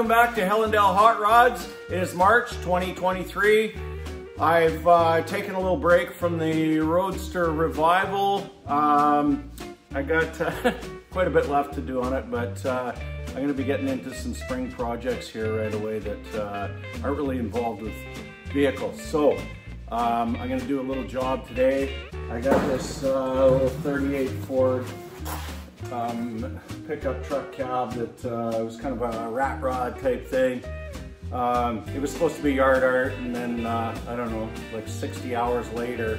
welcome back to Hellendale Hot Rods. It is March 2023. I've uh, taken a little break from the Roadster Revival. Um, I got uh, quite a bit left to do on it, but uh, I'm going to be getting into some spring projects here right away that uh, aren't really involved with vehicles. So um, I'm going to do a little job today. I got this uh, little 38 Ford um, pickup truck cab that uh, was kind of a rat rod type thing. Um, it was supposed to be yard art and then, uh, I don't know, like 60 hours later.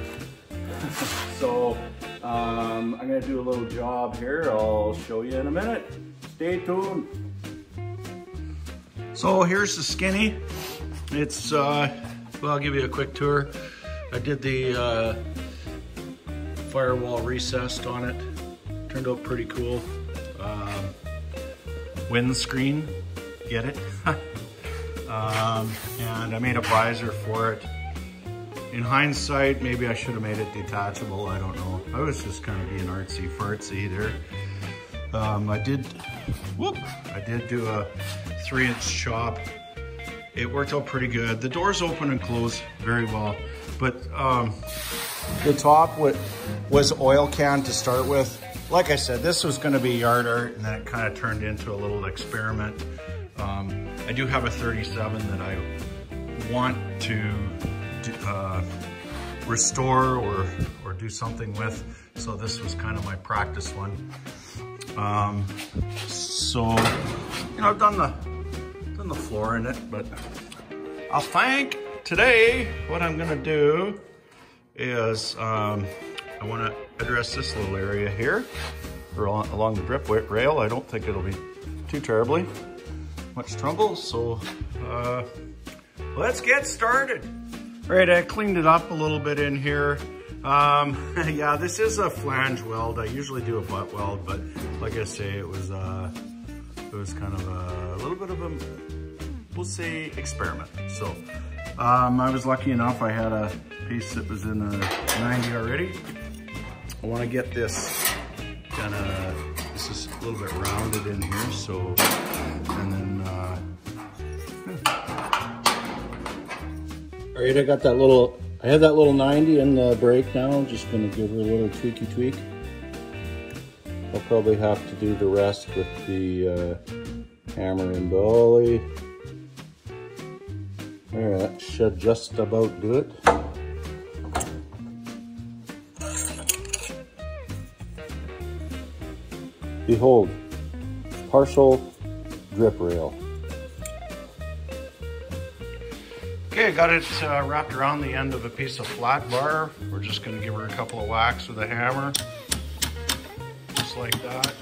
so um, I'm gonna do a little job here. I'll show you in a minute. Stay tuned. So here's the Skinny. It's, uh, well, I'll give you a quick tour. I did the uh, firewall recessed on it. Turned out pretty cool. Um, windscreen, get it? um, and I made a visor for it. In hindsight, maybe I should have made it detachable, I don't know. I was just kind of being artsy fartsy there. Um, I did, whoop, I did do a three inch chop. It worked out pretty good. The doors open and close very well, but um, the top was oil can to start with like I said, this was gonna be yard art and then it kind of turned into a little experiment. Um, I do have a 37 that I want to uh, restore or, or do something with. So this was kind of my practice one. Um, so, you know, I've done the, done the floor in it, but I think today what I'm gonna do is um, I wanna address this little area here, along the drip rail. I don't think it'll be too terribly much trouble, so uh, let's get started. All right, I cleaned it up a little bit in here. Um, yeah, this is a flange weld. I usually do a butt weld, but like I say, it was uh, it was kind of a, a little bit of a, we'll say, experiment. So um, I was lucky enough. I had a piece that was in a 90 already. I want to get this kind of, this is a little bit rounded in here, so, and then, uh, all right, I got that little, I have that little 90 in the brake now. Just to give her a little tweaky tweak. I'll probably have to do the rest with the uh, hammer and dolly. There, that should just about do it. Behold, partial drip rail. Okay, I got it uh, wrapped around the end of a piece of flat bar. We're just gonna give her a couple of whacks with a hammer, just like that.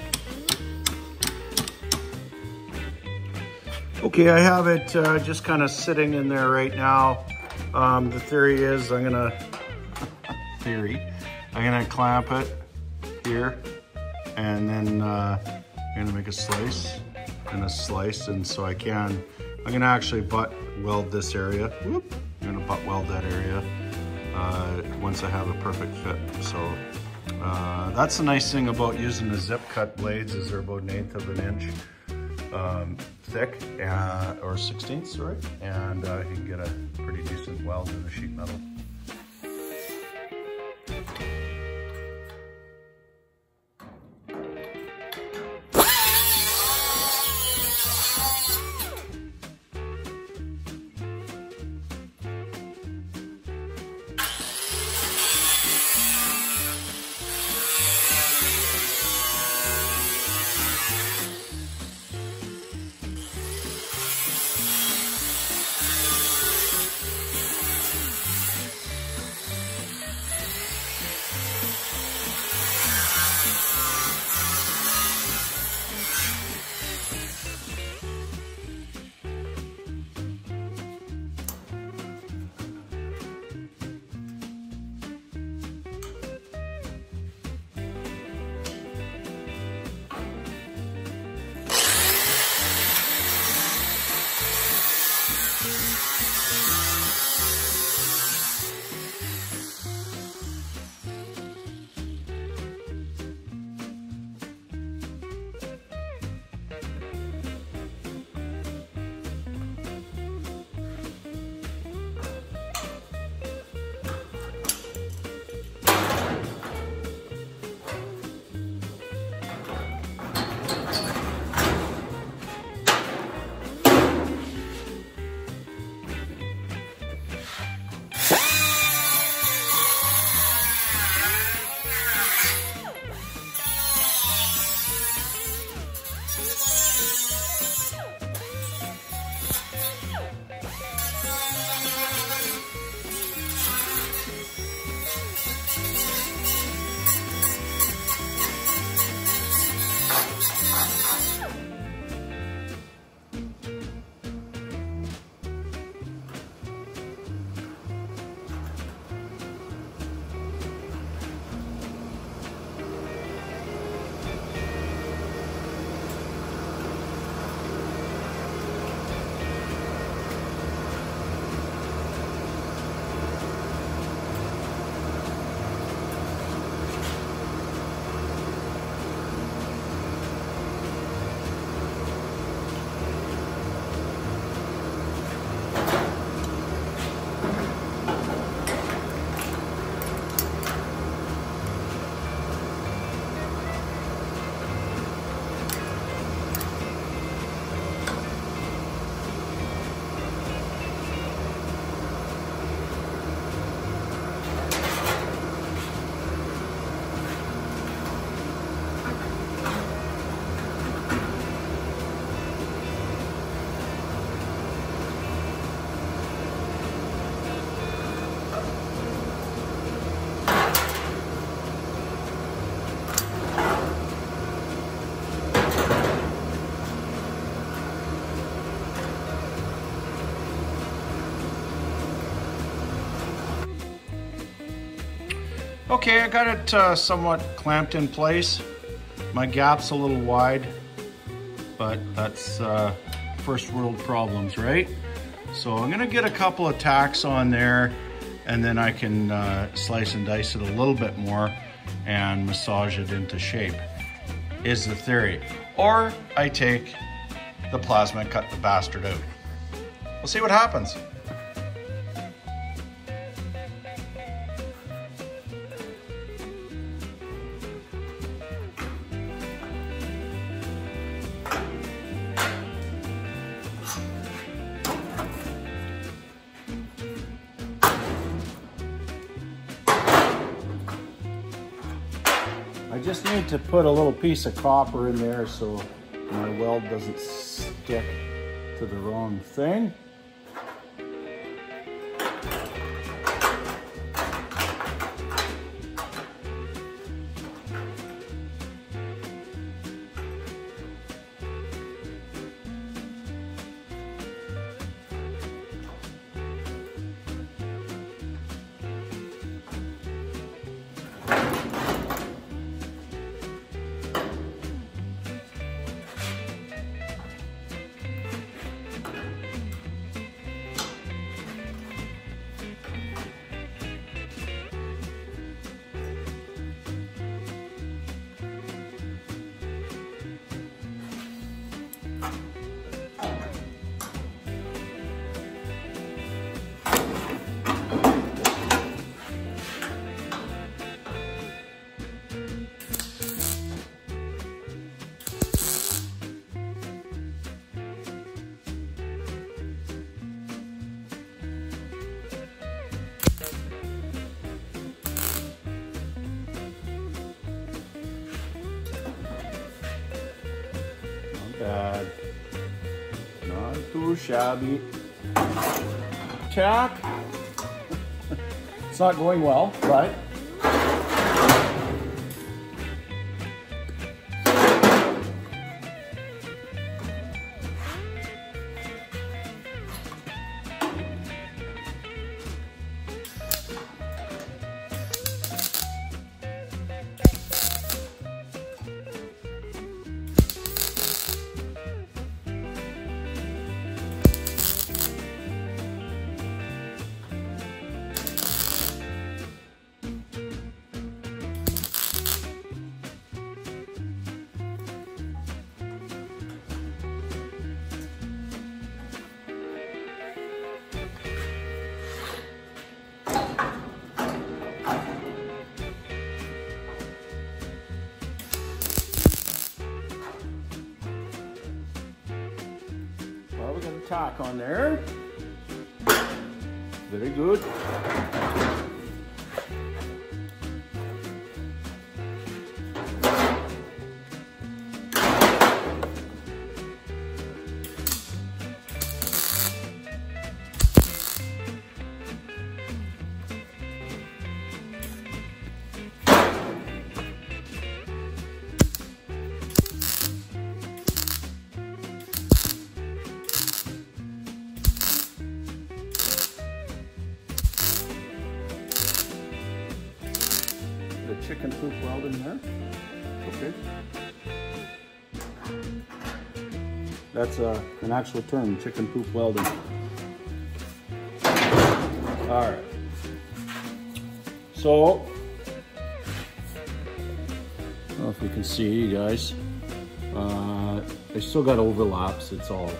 Okay, I have it uh, just kind of sitting in there right now. Um, the theory is I'm gonna, theory, I'm gonna clamp it here and then uh, I'm gonna make a slice and a slice and so I can I'm gonna actually butt weld this area. Whoop. I'm gonna butt weld that area uh, once I have a perfect fit. So uh, that's the nice thing about using the zip cut blades is they're about an eighth of an inch um, thick uh, or 16ths right? And uh, you can get a pretty decent weld in the sheet metal Okay, I got it uh, somewhat clamped in place. My gap's a little wide, but that's uh, first world problems, right? So I'm gonna get a couple of tacks on there and then I can uh, slice and dice it a little bit more and massage it into shape, is the theory. Or I take the plasma and cut the bastard out. We'll see what happens. Put a little piece of copper in there so my weld doesn't stick to the wrong thing. Shabby. Tack. it's not going well, but tack on there. Very good. Chicken poop weld in there. Okay. That's uh, an actual term, chicken poop welding. All right. So, I don't know if you can see, you guys. Uh, I still got overlaps. It's all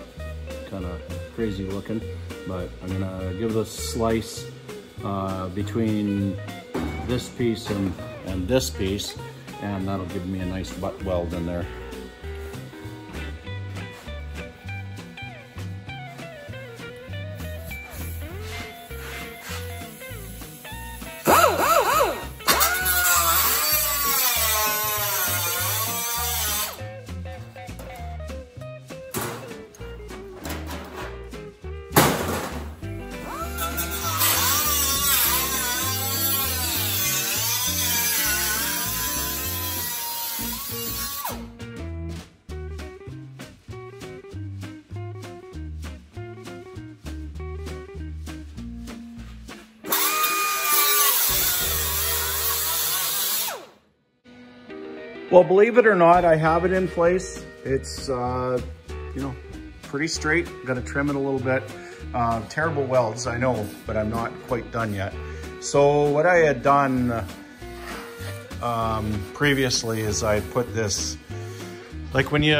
kind of crazy looking, but I'm gonna give it a slice uh, between this piece and, and this piece, and that'll give me a nice butt weld in there. Well, believe it or not, I have it in place. It's, uh, you know, pretty straight. Gonna trim it a little bit. Uh, terrible welds, I know, but I'm not quite done yet. So what I had done um, previously is I put this, like when you,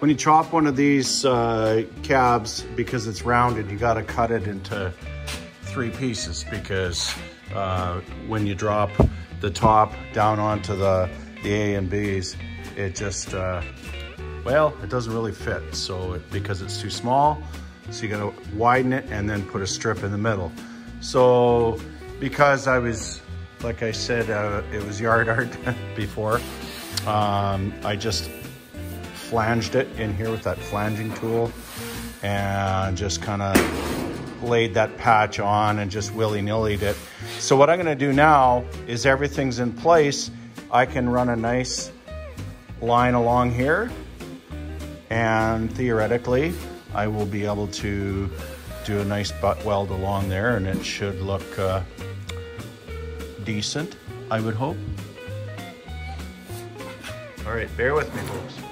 when you chop one of these uh, cabs, because it's rounded, you gotta cut it into three pieces because uh, when you drop the top down onto the, the A and Bs, it just, uh, well, it doesn't really fit. So it, because it's too small, so you gotta widen it and then put a strip in the middle. So because I was, like I said, uh, it was yard art before, um, I just flanged it in here with that flanging tool and just kind of laid that patch on and just willy-nillied it. So what I'm gonna do now is everything's in place. I can run a nice line along here and theoretically I will be able to do a nice butt weld along there and it should look uh, decent, I would hope. All right, bear with me folks.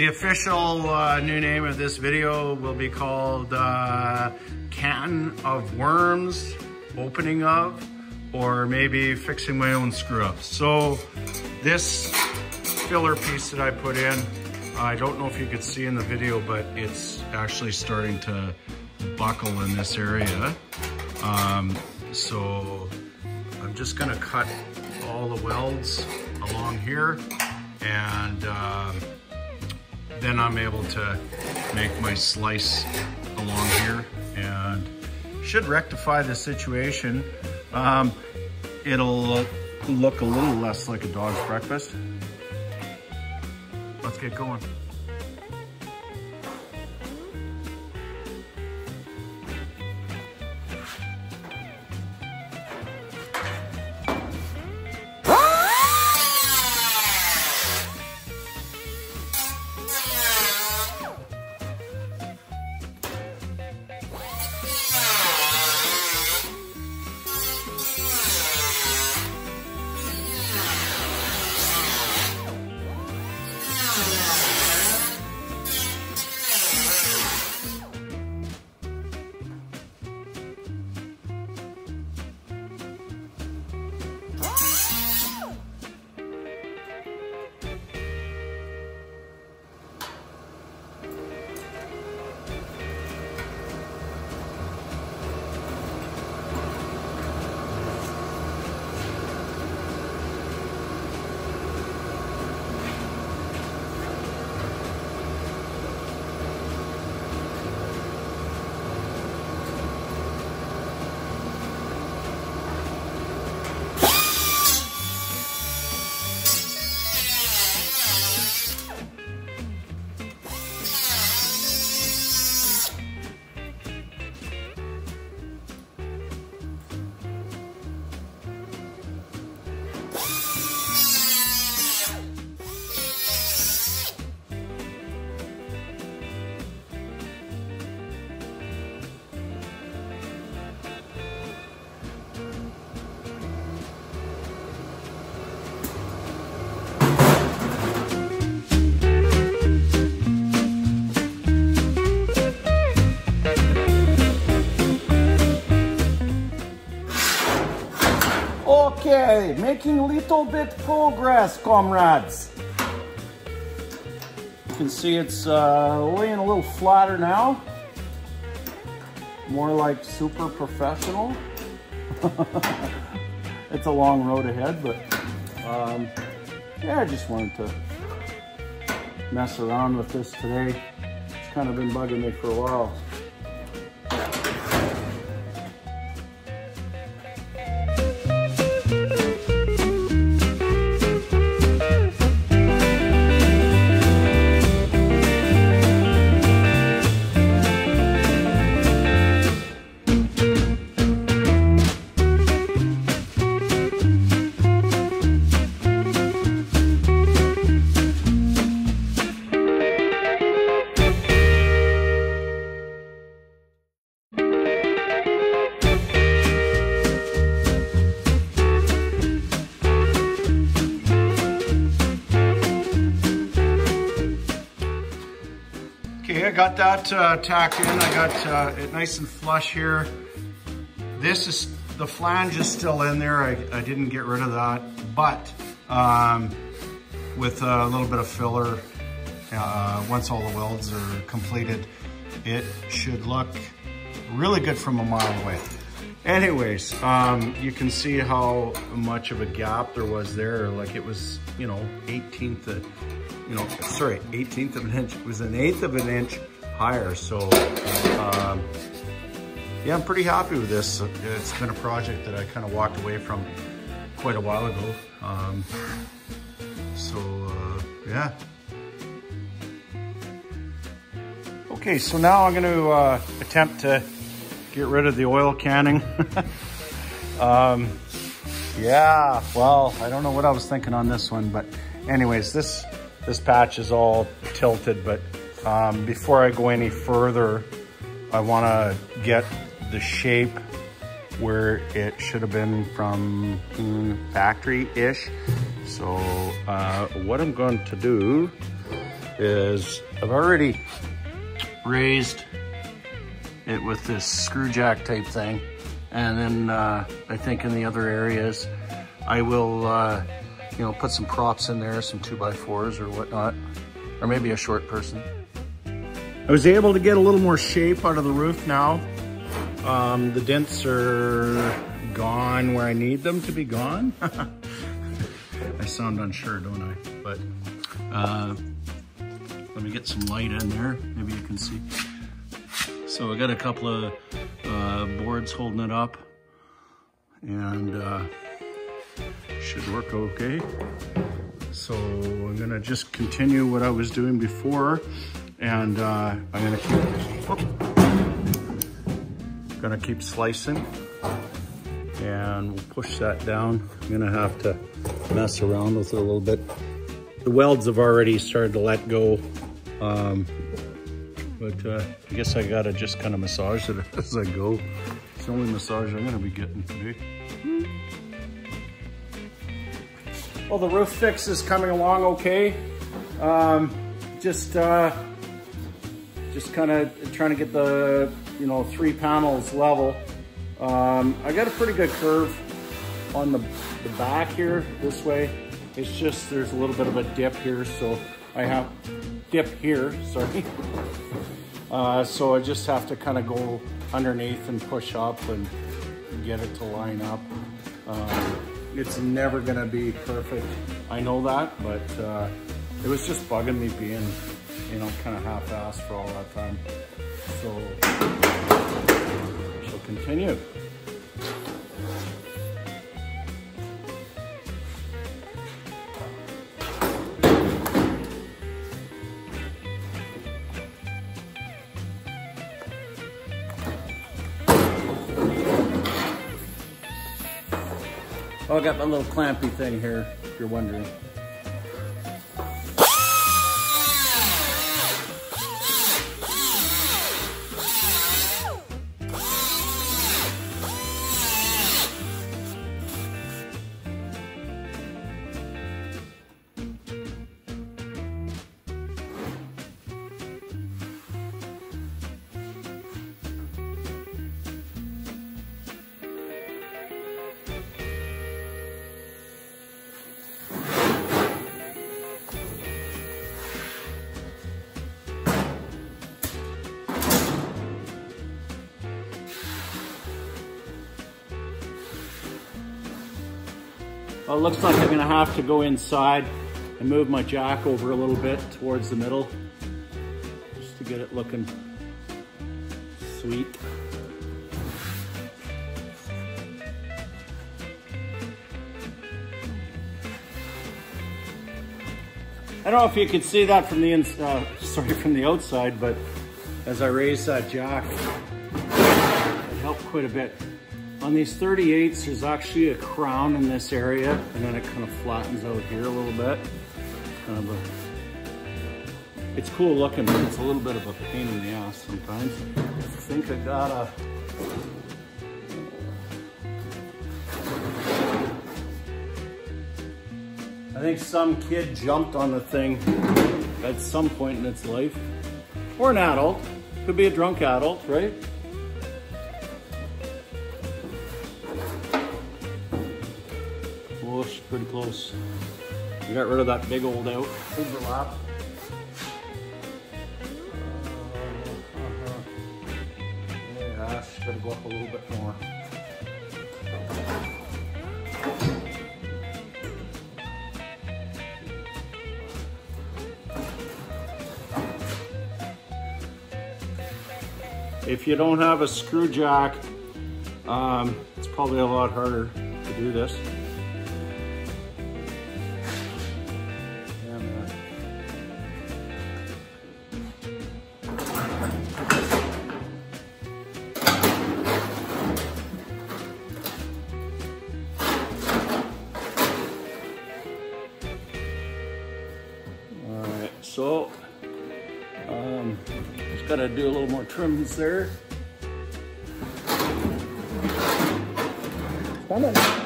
The official uh, new name of this video will be called uh, Can of Worms, Opening of, or maybe Fixing My Own Screw Ups. So this filler piece that I put in, I don't know if you could see in the video, but it's actually starting to buckle in this area. Um, so I'm just gonna cut all the welds along here and um, then I'm able to make my slice along here and should rectify the situation. Um, it'll look a little less like a dog's breakfast. Let's get going. Okay, making little bit progress, comrades. You can see it's uh, laying a little flatter now. More like super professional. it's a long road ahead, but um, yeah, I just wanted to mess around with this today. It's kind of been bugging me for a while. Uh, tacked in. I got uh, it nice and flush here. This is, the flange is still in there. I, I didn't get rid of that, but um, with a little bit of filler, uh, once all the welds are completed, it should look really good from a mile away. Anyways, um, you can see how much of a gap there was there. Like it was, you know, 18th, of, you know, sorry, 18th of an inch. It was an eighth of an inch higher. So, um, yeah, I'm pretty happy with this. It's been a project that I kind of walked away from quite a while ago. Um, so, uh, yeah. Okay, so now I'm going to uh, attempt to get rid of the oil canning. um, yeah, well, I don't know what I was thinking on this one, but anyways, this this patch is all tilted, but um, before I go any further, I want to get the shape where it should have been from mm, factory-ish. So uh, what I'm going to do is I've already raised it with this screw jack type thing. And then uh, I think in the other areas, I will, uh, you know, put some props in there, some two by fours or whatnot, or maybe a short person. I was able to get a little more shape out of the roof now. Um, the dents are gone where I need them to be gone. I sound unsure, don't I? But uh, let me get some light in there. Maybe you can see. So I got a couple of uh, boards holding it up and uh, should work okay. So I'm gonna just continue what I was doing before and uh, I'm gonna keep, whoop, gonna keep slicing and we'll push that down. I'm gonna have to mess around with it a little bit. The welds have already started to let go um, but uh, I guess I gotta just kind of massage it as I go. It's the only massage I'm gonna be getting today. Well, the roof fix is coming along okay. Um, just uh, just kind of trying to get the, you know, three panels level. Um, I got a pretty good curve on the, the back here this way. It's just there's a little bit of a dip here, so I have dip here, sorry. Uh, so I just have to kind of go underneath and push up and get it to line up. Um, it's never gonna be perfect. I know that, but uh, it was just bugging me being, you know, kind of half-assed for all that time. So, she'll continue. Oh, I got my little clampy thing here, if you're wondering. Well, it looks like I'm gonna have to go inside and move my jack over a little bit towards the middle just to get it looking sweet. I don't know if you can see that from the inside, uh, sorry from the outside, but as I raise that jack, it helped quite a bit. On these 38s, there's actually a crown in this area, and then it kind of flattens out here a little bit. It's kind of a, it's cool looking, but it's a little bit of a pain in the ass sometimes. I think I got a, I think some kid jumped on the thing at some point in its life. Or an adult. Could be a drunk adult, right? We got rid of that big old out overlap. Yeah, it's gotta go up a little bit more. If you don't have a screw jack, um, it's probably a lot harder to do this. Trims there. Coming. Okay,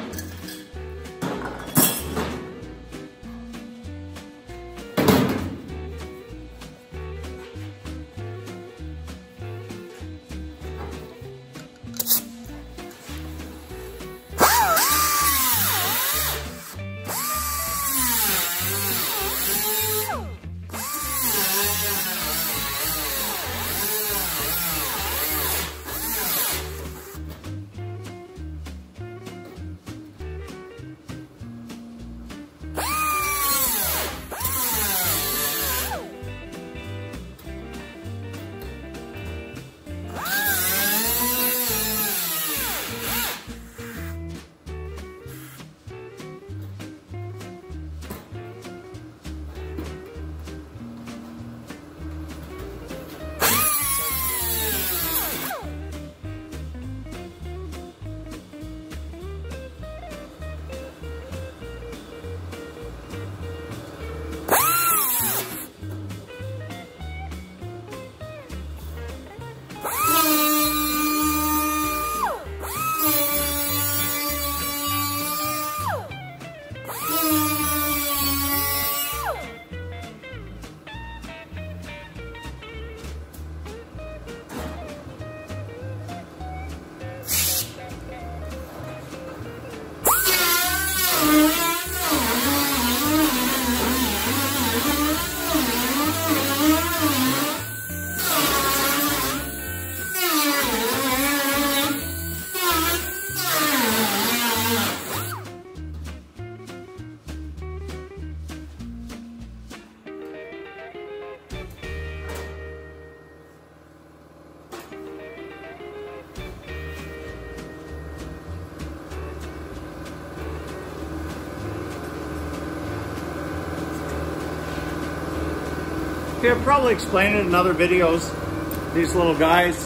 I'll probably explain it in other videos. These little guys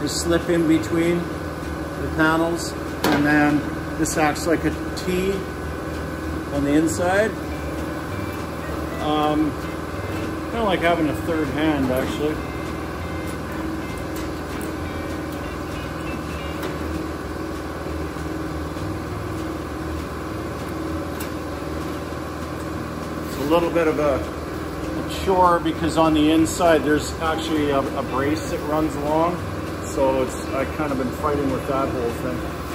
just slip in between the panels and then this acts like a T on the inside. Um, kind of like having a third hand actually. It's a little bit of a, chore because on the inside there's actually a, a brace that runs along. So it's I kind of been fighting with that whole thing.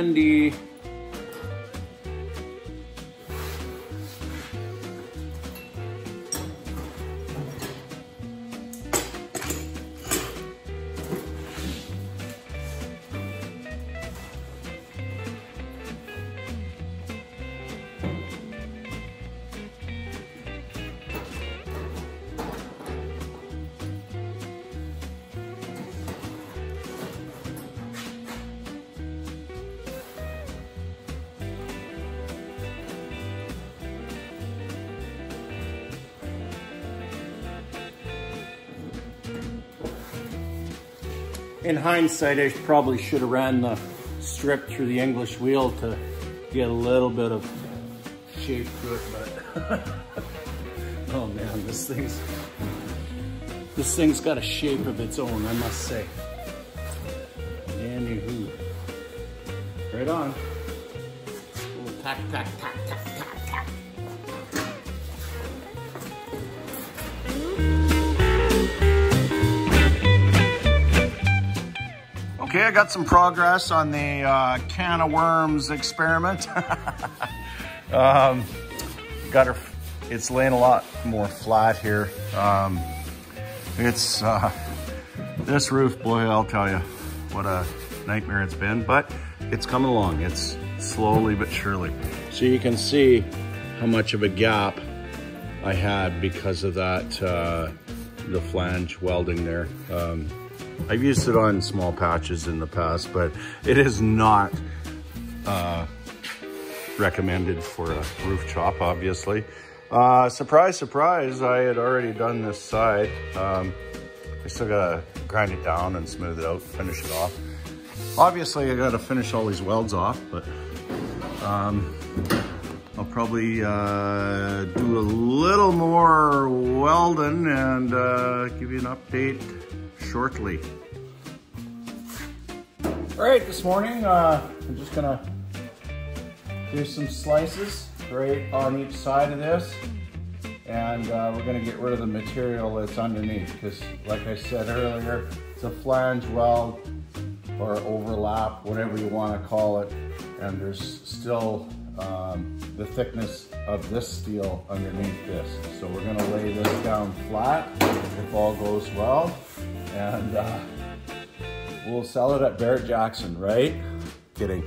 Pretty handy. In hindsight, I probably should have ran the strip through the English wheel to get a little bit of shape to it, but oh man, this thing's this thing's got a shape of its own, I must say. Got some progress on the uh, can of worms experiment. um, got her, it's laying a lot more flat here. Um, it's, uh, this roof, boy, I'll tell you, what a nightmare it's been, but it's coming along. It's slowly but surely. So you can see how much of a gap I had because of that, uh, the flange welding there. Um, I've used it on small patches in the past, but it is not uh, recommended for a roof chop, obviously. Uh, surprise, surprise, I had already done this side. Um, I still gotta grind it down and smooth it out, finish it off. Obviously, I gotta finish all these welds off, but um, I'll probably uh, do a little more welding and uh, give you an update shortly. All right, this morning, uh, I'm just gonna do some slices right on each side of this. And uh, we're gonna get rid of the material that's underneath because like I said earlier, it's a flange weld or overlap, whatever you wanna call it. And there's still um, the thickness of this steel underneath this. So we're gonna lay this down flat if all goes well and uh, we'll sell it at Barrett Jackson, right? Kidding.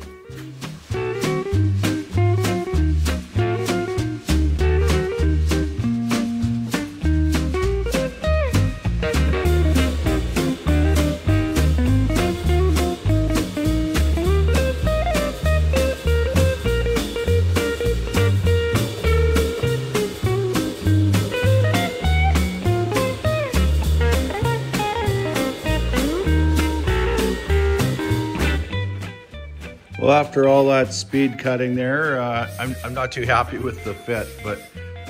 After all that speed cutting there, uh, I'm, I'm not too happy with the fit, but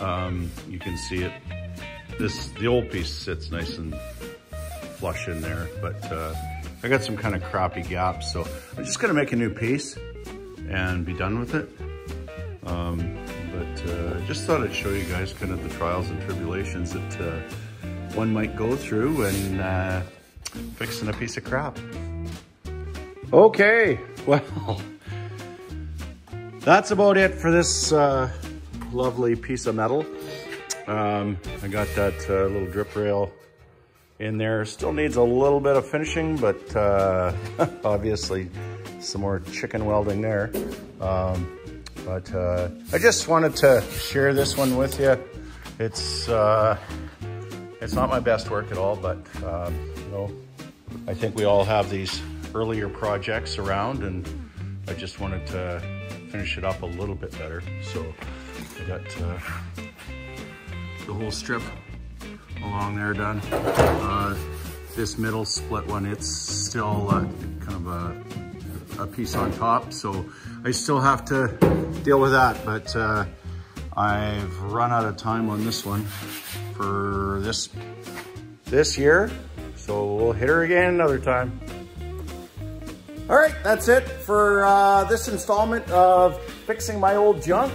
um, you can see it. This The old piece sits nice and flush in there, but uh, I got some kind of crappy gaps, so I'm just gonna make a new piece and be done with it. Um, but uh, just thought I'd show you guys kind of the trials and tribulations that uh, one might go through when uh, fixing a piece of crap. Okay, well, that's about it for this uh, lovely piece of metal. Um, I got that uh, little drip rail in there. Still needs a little bit of finishing, but uh, obviously some more chicken welding there. Um, but uh, I just wanted to share this one with you. It's uh, it's not my best work at all, but um, you know, I think we all have these earlier projects around and I just wanted to finish it up a little bit better. So I got uh, the whole strip along there done. Uh, this middle split one, it's still uh, kind of a, a, piece on top. So I still have to deal with that, but uh, I've run out of time on this one for this, this year. So we'll hit her again another time. All right, that's it for uh, this installment of Fixing My Old Junk.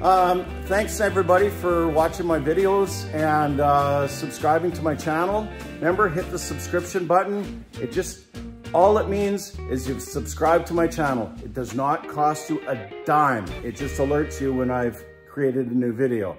Um, thanks everybody for watching my videos and uh, subscribing to my channel. Remember, hit the subscription button. It just, all it means is you've subscribed to my channel. It does not cost you a dime. It just alerts you when I've created a new video.